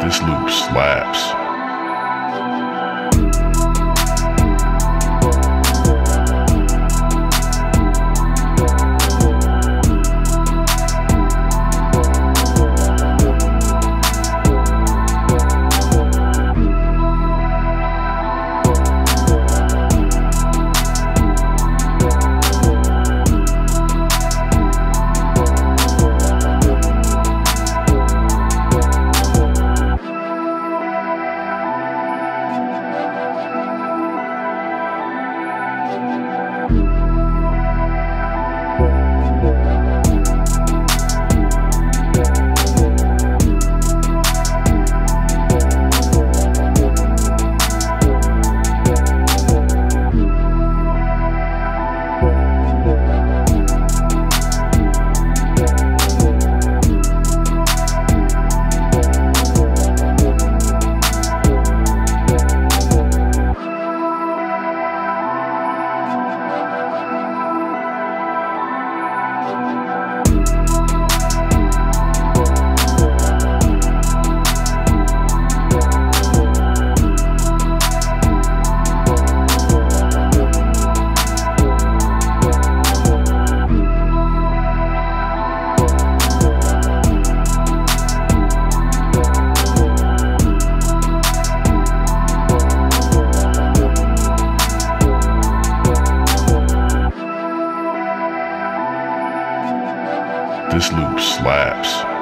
This loop slaps. This loop slaps.